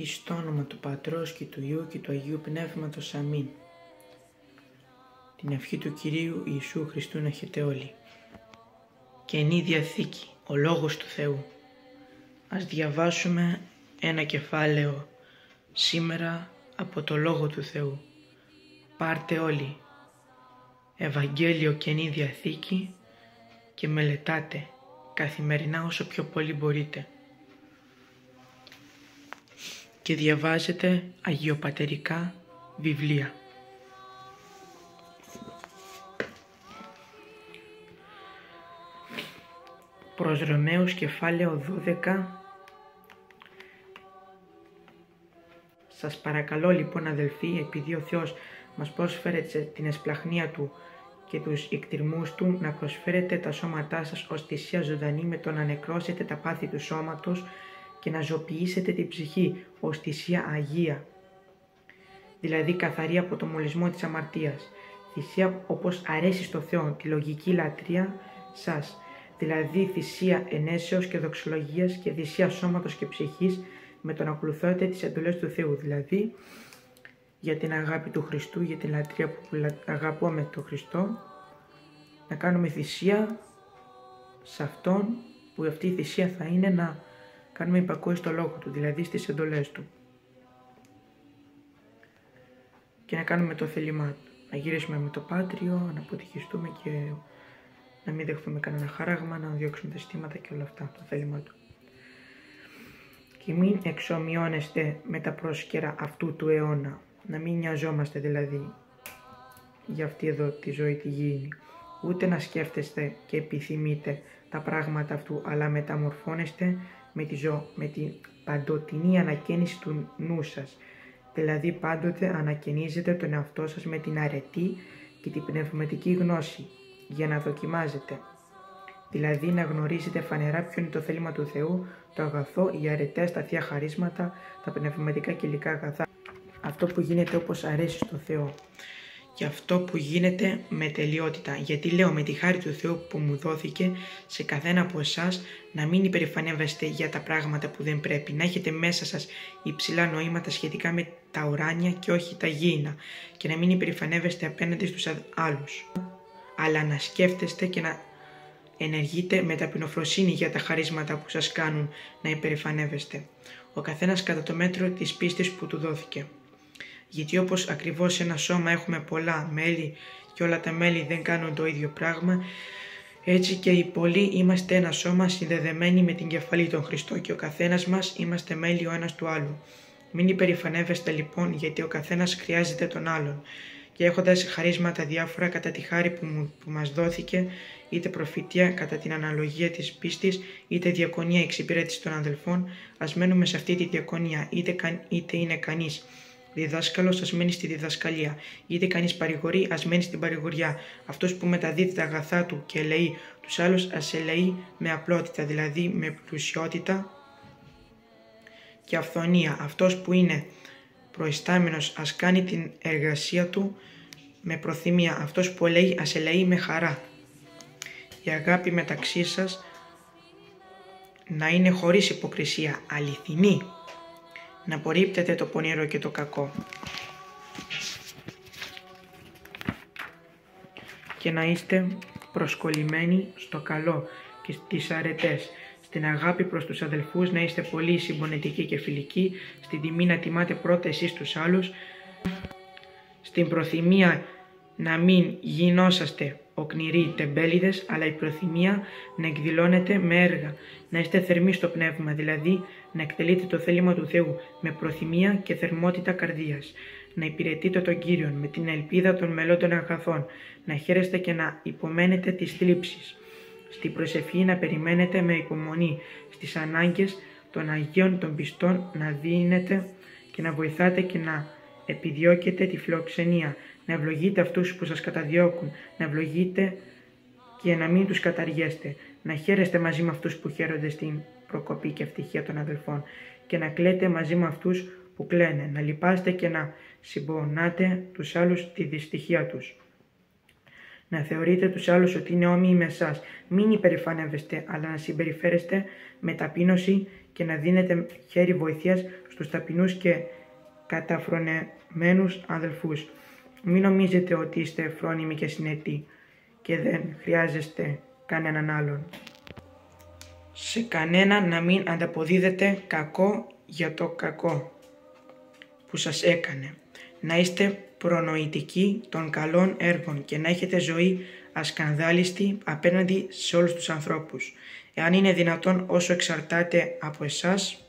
Εις το όνομα του Πατρός και του Υιού και του Αγίου Πνεύματος. Αμήν. Την ευχή του Κυρίου Ιησού Χριστού να έχετε όλοι. Καινή Διαθήκη, ο Λόγος του Θεού. Ας διαβάσουμε ένα κεφάλαιο σήμερα από το Λόγο του Θεού. Πάρτε όλοι. Ευαγγέλιο Καινή Διαθήκη και μελετάτε καθημερινά όσο πιο πολύ μπορείτε και διαβάζετε αγιοπατερικά βιβλία. Προς Ρωμαίους κεφάλαιο 12 Σας παρακαλώ λοιπόν αδελφοί, επειδή ο Θεός μας πρόσφερε την εσπλαχνία Του και τους εκτιρμούς Του, να προσφέρετε τα σώματά σας ως θυσία ζωντανή με το να νεκρώσετε τα πάθη του σώματος και να ζωοποιήσετε την ψυχή ως θυσία Αγία, δηλαδή καθαρή από το μολυσμό της αμαρτίας, θυσία όπως αρέσει στο Θεό, τη λογική λατρεία σας, δηλαδή θυσία ενέσεως και δοξολογίας και θυσία σώματος και ψυχής με τον ακολουθώτε τις εντολές του Θεού, δηλαδή για την αγάπη του Χριστού, για την λατρεία που αγαπούμε τον Χριστό, να κάνουμε θυσία σε Αυτόν που αυτή η θυσία θα είναι να κάνουμε υπακούεις στο λόγο του, δηλαδή στις εντολές του. Και να κάνουμε το θέλημά του. Να γυρίσουμε με το πάτριο, να αποτυχιστούμε και να μην δεχθούμε κανένα χαράγμα, να διώξουμε τα στήματα και όλα αυτά, το θέλημά του. Και μην εξομοιώνεστε με τα πρόσκαιρα αυτού του αιώνα, να μην νοιαζόμαστε δηλαδή για αυτή εδώ τη ζωή τη γήινη, ούτε να σκέφτεστε και επιθυμείτε τα πράγματα αυτού, αλλά μεταμορφώνεστε με, τη ζω, με την παντοτινή ανακαίνιση του νου σας. Δηλαδή πάντοτε ανακαινίζετε τον εαυτό σας με την αρετή και την πνευματική γνώση για να δοκιμάζετε. Δηλαδή να γνωρίζετε φανερά ποιο είναι το θέλημα του Θεού, το αγαθό, οι αρετές, τα θεία χαρίσματα, τα πνευματικά και υλικά αγαθά. Αυτό που γίνεται όπως αρέσει στο Θεό και αυτό που γίνεται με τελειότητα. Γιατί λέω με τη χάρη του Θεού που μου δόθηκε σε καθένα από εσάς να μην υπερηφανεύεστε για τα πράγματα που δεν πρέπει. Να έχετε μέσα σας υψηλά νοήματα σχετικά με τα ουράνια και όχι τα γήινα και να μην υπερηφανεύεστε απέναντι στους άλλους. Αλλά να σκέφτεστε και να ενεργείτε με ταπεινοφροσύνη για τα χαρίσματα που σας κάνουν να υπερηφανεύεστε. Ο καθένας κατά το μέτρο της πίστης που του δόθηκε γιατί όπως ακριβώς σε ένα σώμα έχουμε πολλά μέλη και όλα τα μέλη δεν κάνουν το ίδιο πράγμα, έτσι και οι πολλοί είμαστε ένα σώμα συνδεδεμένοι με την κεφαλή των Χριστό και ο καθένας μας είμαστε μέλη ο ένας του άλλου. Μην υπερηφανεύεστε λοιπόν γιατί ο καθένας χρειάζεται τον άλλον και έχοντας χαρίσματα διάφορα κατά τη χάρη που, μου, που μας δόθηκε, είτε προφητεία κατά την αναλογία της πίστης, είτε διακονία εξυπηρέτηση των αδελφών, ας μένουμε σε αυτή τη διακονία, είτε, είτε είναι κανείς Διδάσκαλος, ας μένει στη διδασκαλία. Είτε κανεί παρηγορεί, ας μένεις στην παρηγοριά. Αυτός που μεταδίδει τα αγαθά του και λέει τους άλλους, ας ελεεί με απλότητα, δηλαδή με πλουσιότητα και αυθονία. Αυτός που είναι προϊστάμενος, ας κάνει την εργασία του με προθυμία. Αυτός που ελέει, ας ελεεί με χαρά. Η αγάπη μεταξύ σας να είναι χωρίς υποκρισία, αληθινή, να απορρίπτετε το πονηρό και το κακό. Και να είστε προσκολλημένοι στο καλό και στις αρετές, στην αγάπη προς τους αδελφούς να είστε πολύ συμπονετικοί και φιλικοί, στην τιμή να τιμάτε πρώτα εσείς τους άλλους, στην προθυμία να μην γινόσαστε οκνηροί τεμπέληδες, αλλά η προθυμία να εκδηλώνεται με έργα, να είστε θερμοί στο πνεύμα, δηλαδή να εκτελείτε το θέλημα του Θεού με προθυμία και θερμότητα καρδίας, να υπηρετείτε τον Κύριο με την ελπίδα των μελών των αγαθών, να χαίρεστε και να υπομένετε τις θλίψεις. Στη προσευχή να περιμένετε με υπομονή, στις ανάγκες των Αγίων των πιστών να δίνετε και να βοηθάτε και να επιδιώκετε τη φιλοξενία, να ευλογείτε αυτούς που σας καταδιώκουν, να ευλογείτε και να μην τους καταργέστε, να χαίρεστε μαζί με αυτούς που χαίρονται στην προκοπή και ευτυχία των αδελφών. Και να κλαίτε μαζί με αυτούς που κλαίνε, να λυπάστε και να συμπονάτε τους άλλους τη δυστυχία τους. να θεωρείτε τους άλλους ότι είναι όμοιοι με εσάς. Μην υπερηφανεύεστε, αλλά να συμπεριφέρεστε με ταπείνωση και να δίνετε χέρι βοηθείας στους ταπεινούς και καταφρονεμένους αδελφούς. Μην νομίζετε ότι είστε φρόνιμοι και συνετοί και δεν χρειάζεστε κανέναν άλλον. Σε κανένα να μην ανταποδίδετε κακό για το κακό που σας έκανε. Να είστε προνοητικοί των καλών έργων και να έχετε ζωή ασκανδάλιστη απέναντι σε όλους τους ανθρώπους. Εάν είναι δυνατόν όσο εξαρτάται από εσάς,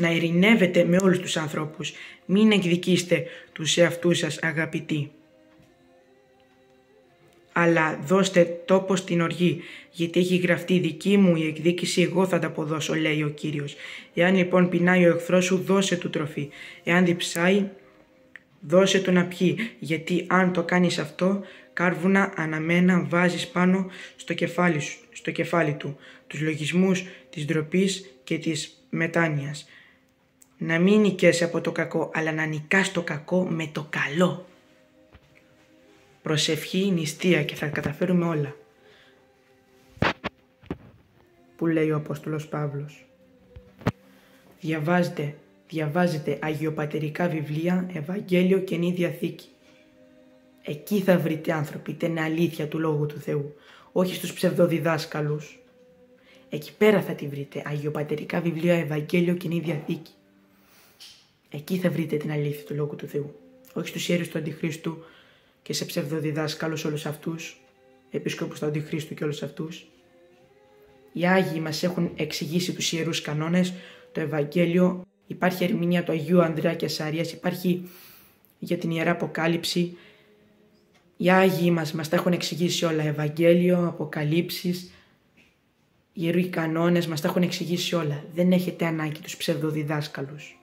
να ειρηνεύετε με όλους τους ανθρώπους. Μην εκδικήστε τους εαυτούς σας αγαπητοί. Αλλά δώστε τόπο στην οργή, γιατί έχει γραφτεί δική μου η εκδίκηση, εγώ θα τα αποδώσω, λέει ο Κύριος. Εάν λοιπόν πεινάει ο εχθρός σου, δώσε του τροφή. Εάν διψάει, δώσε του να πιει, γιατί αν το κάνεις αυτό, κάρβουνα αναμένα βάζεις πάνω στο κεφάλι, σου, στο κεφάλι του, τους λογισμούς της ντροπής και της μετάνοιας. Να μην νικέσαι από το κακό, αλλά να νικάς το κακό με το καλό. Προσευχή, νηστεία και θα καταφέρουμε όλα. Που λέει ο Απόστολος Παύλος. Διαβάζετε, διαβάζετε αγιοπατερικά βιβλία, Ευαγγέλιο και Νή Διαθήκη. Εκεί θα βρείτε άνθρωποι, είτε είναι αλήθεια του Λόγου του Θεού, όχι στους ψευδοδιδάσκαλους. Εκεί πέρα θα τη βρείτε, αγιοπατερικά βιβλία, Ευαγγέλιο και Νή Διαθήκη. Εκεί θα βρείτε την αλήθεια του Λόγου του Θεού, όχι στους ιέρους του Αντιχρίστου και σε ψευδοδιδάσκαλους όλους αυτούς, επίσκοπους του Αντιχρίστου και όλους αυτούς. Οι Άγιοι μας έχουν εξηγήσει τους ιερούς κανόνες, το Ευαγγέλιο, υπάρχει ερμηνεία του Αγίου Ανδρέα και Σαρίας, υπάρχει για την Ιερά Αποκάλυψη. Οι Άγιοι μας μας τα έχουν εξηγήσει όλα, Ευαγγέλιο, Αποκαλύψεις, Ιεροί κανόνες μας τα έχουν εξηγήσει όλα. Δεν έχετε ανάγκη τους ψευδοδιδάσκαλους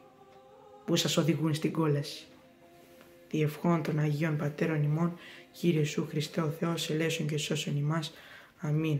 που σας οδηγούν στην κόλαση διευχών των Αγίων Πατέρων ημών, Κύριε Σου Χριστέ ο Θεός, ελέσον και σώσον ημάς. Αμήν.